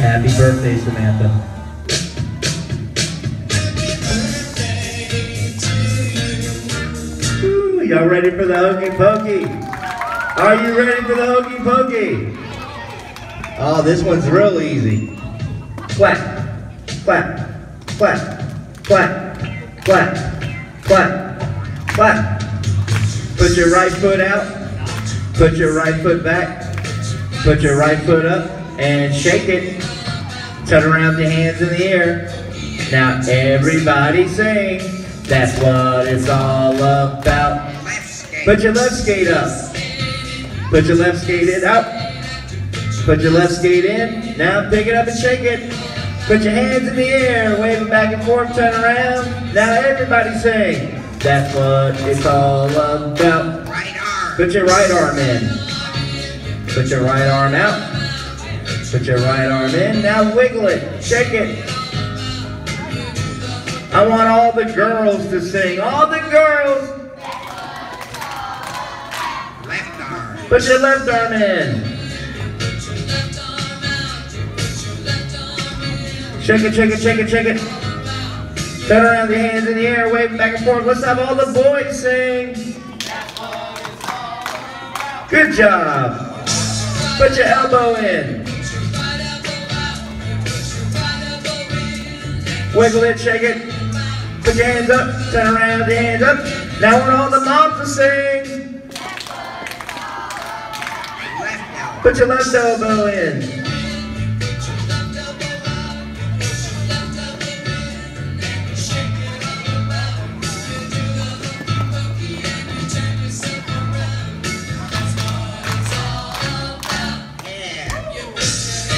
Happy birthday, Samantha. Y'all ready for the hokey pokey? Are you ready for the hokey pokey? Oh, this one's real easy. Clap, clap, clap, clap, clap, clap, clap. Put your right foot out. Put your right foot back. Put your right foot up and shake it. Turn around your hands in the air. Now everybody sing. That's what it's all about. Put your left skate up. Put your left skate in up. Put your left skate in. Now pick it up and shake it. Put your hands in the air, wave it back and forth, turn around. Now everybody sing. That's what it's all about. Put your right arm in. Put your right arm out. Put your right arm in. Now wiggle it. Shake it. I want all the girls to sing. All the girls. Left arm. Put your left arm in. Shake it, shake it, shake it, shake it. Turn around your hands in the air, wave back and forth. Let's have all the boys sing. Good job. Put your elbow in. Wiggle it, shake it. Put your hands up. Turn around, your hands up. Now I want all the moms to sing. Put your left elbow in.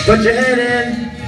Put your head in.